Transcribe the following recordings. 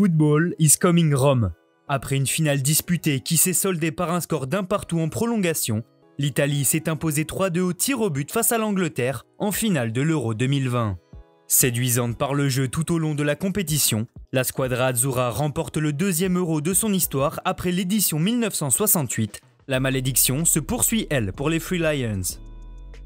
Football is coming Rome. Après une finale disputée qui s'est soldée par un score d'un partout en prolongation, l'Italie s'est imposée 3-2 au tir au but face à l'Angleterre en finale de l'Euro 2020. Séduisante par le jeu tout au long de la compétition, la squadra Azzurra remporte le deuxième Euro de son histoire après l'édition 1968. La malédiction se poursuit, elle, pour les Free Lions.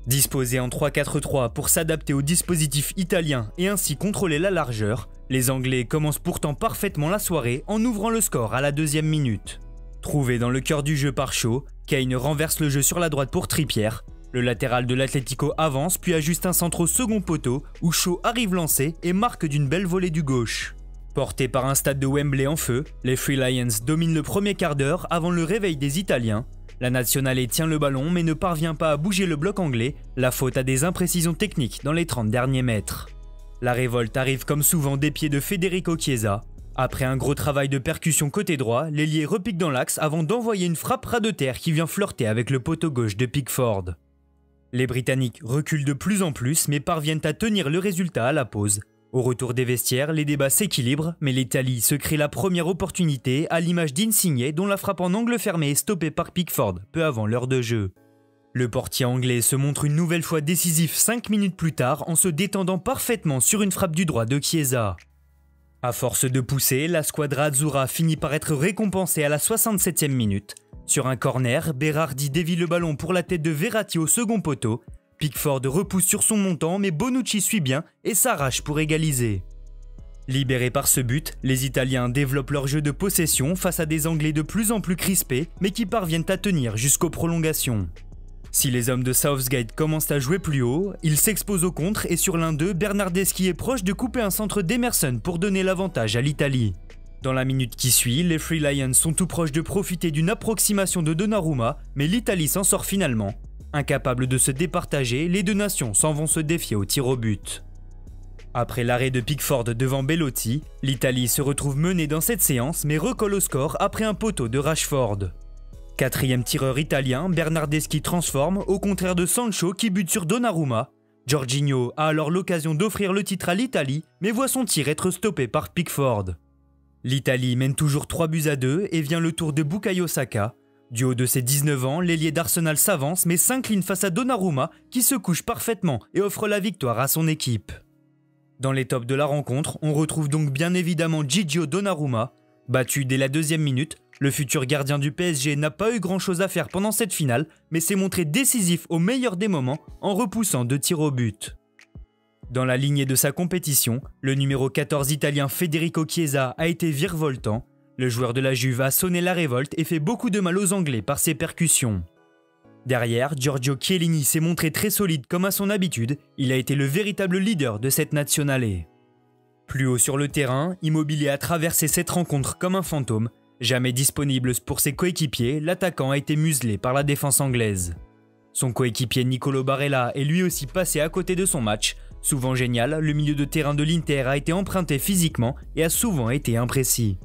Disposés en 3-4-3 pour s'adapter au dispositif italien et ainsi contrôler la largeur, les Anglais commencent pourtant parfaitement la soirée en ouvrant le score à la deuxième minute. Trouvé dans le cœur du jeu par Shaw, Kane renverse le jeu sur la droite pour Trippier. Le latéral de l'Atlético avance puis ajuste un centre au second poteau où Shaw arrive lancé et marque d'une belle volée du gauche. Porté par un stade de Wembley en feu, les Free Lions dominent le premier quart d'heure avant le réveil des Italiens. La nationale tient le ballon mais ne parvient pas à bouger le bloc anglais, la faute à des imprécisions techniques dans les 30 derniers mètres. La révolte arrive comme souvent des pieds de Federico Chiesa. Après un gros travail de percussion côté droit, l'ailier repique dans l'axe avant d'envoyer une frappe ras de terre qui vient flirter avec le poteau gauche de Pickford. Les Britanniques reculent de plus en plus mais parviennent à tenir le résultat à la pause. Au retour des vestiaires, les débats s'équilibrent, mais l'Italie se crée la première opportunité à l'image d'Insigne dont la frappe en angle fermé est stoppée par Pickford peu avant l'heure de jeu. Le portier anglais se montre une nouvelle fois décisif 5 minutes plus tard en se détendant parfaitement sur une frappe du droit de Chiesa. À force de pousser, la squadra Azzurra finit par être récompensée à la 67e minute. Sur un corner, Berardi dévie le ballon pour la tête de Verratti au second poteau. Pickford repousse sur son montant mais Bonucci suit bien et s'arrache pour égaliser. Libérés par ce but, les Italiens développent leur jeu de possession face à des Anglais de plus en plus crispés mais qui parviennent à tenir jusqu'aux prolongations. Si les hommes de Southgate commencent à jouer plus haut, ils s'exposent au contre et sur l'un d'eux, Bernardeschi est proche de couper un centre d'Emerson pour donner l'avantage à l'Italie. Dans la minute qui suit, les Free Lions sont tout proches de profiter d'une approximation de Donnarumma, mais l'Italie s'en sort finalement. Incapable de se départager, les deux nations s'en vont se défier au tir au but. Après l'arrêt de Pickford devant Bellotti, l'Italie se retrouve menée dans cette séance mais recolle au score après un poteau de Rashford. Quatrième tireur italien, Bernardeschi transforme, au contraire de Sancho qui bute sur Donnarumma. Jorginho a alors l'occasion d'offrir le titre à l'Italie, mais voit son tir être stoppé par Pickford. L'Italie mène toujours 3 buts à 2 et vient le tour de Bukayo Saka. Du haut de ses 19 ans, l'ailier d'Arsenal s'avance mais s'incline face à Donnarumma qui se couche parfaitement et offre la victoire à son équipe. Dans les tops de la rencontre, on retrouve donc bien évidemment Gigio Donnarumma. Battu dès la deuxième minute, le futur gardien du PSG n'a pas eu grand chose à faire pendant cette finale, mais s'est montré décisif au meilleur des moments en repoussant deux tirs au but. Dans la lignée de sa compétition, le numéro 14 italien Federico Chiesa a été virevoltant. Le joueur de la Juve a sonné la révolte et fait beaucoup de mal aux Anglais par ses percussions. Derrière, Giorgio Chiellini s'est montré très solide comme à son habitude, il a été le véritable leader de cette nationale. Plus haut sur le terrain, Immobilier a traversé cette rencontre comme un fantôme, Jamais disponible pour ses coéquipiers, l'attaquant a été muselé par la défense anglaise. Son coéquipier Nicolo Barella est lui aussi passé à côté de son match. Souvent génial, le milieu de terrain de l'Inter a été emprunté physiquement et a souvent été imprécis.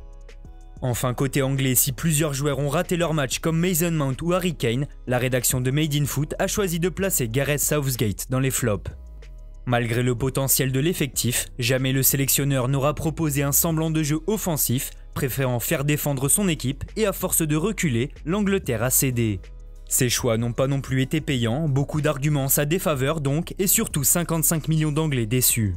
Enfin, côté anglais, si plusieurs joueurs ont raté leur match comme Mason Mount ou Harry Kane, la rédaction de Made in Foot a choisi de placer Gareth Southgate dans les flops. Malgré le potentiel de l'effectif, jamais le sélectionneur n'aura proposé un semblant de jeu offensif, préférant faire défendre son équipe et à force de reculer, l'Angleterre a cédé. Ces choix n'ont pas non plus été payants, beaucoup d'arguments à sa défaveur donc, et surtout 55 millions d'Anglais déçus.